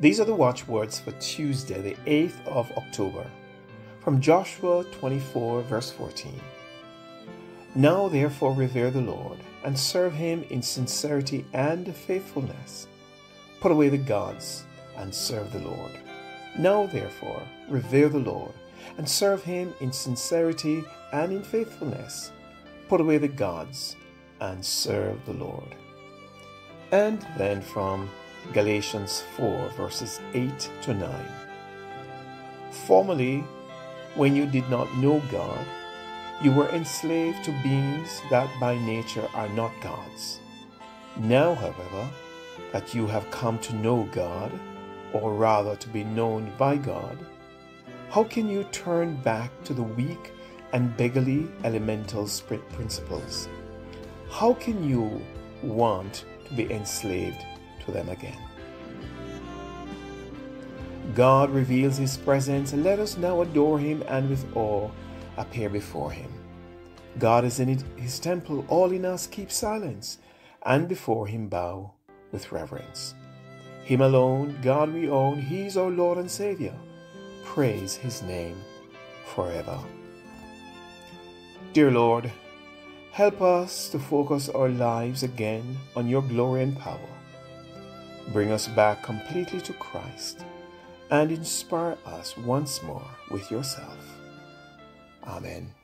These are the watchwords for Tuesday, the 8th of October, from Joshua 24, verse 14. Now therefore revere the Lord, and serve him in sincerity and faithfulness. Put away the gods, and serve the Lord. Now therefore revere the Lord, and serve him in sincerity and in faithfulness. Put away the gods, and serve the Lord. And then from Galatians 4, verses 8 to 9. Formerly, when you did not know God, you were enslaved to beings that by nature are not gods. Now, however, that you have come to know God, or rather to be known by God, how can you turn back to the weak and beggarly elemental spirit principles? How can you want to be enslaved to them again? God reveals His presence, let us now adore Him and with awe appear before Him. God is in His temple, all in us keep silence, and before Him bow with reverence. Him alone, God we own, He's our Lord and Savior. Praise His name forever. Dear Lord, help us to focus our lives again on your glory and power. Bring us back completely to Christ and inspire us once more with yourself. Amen.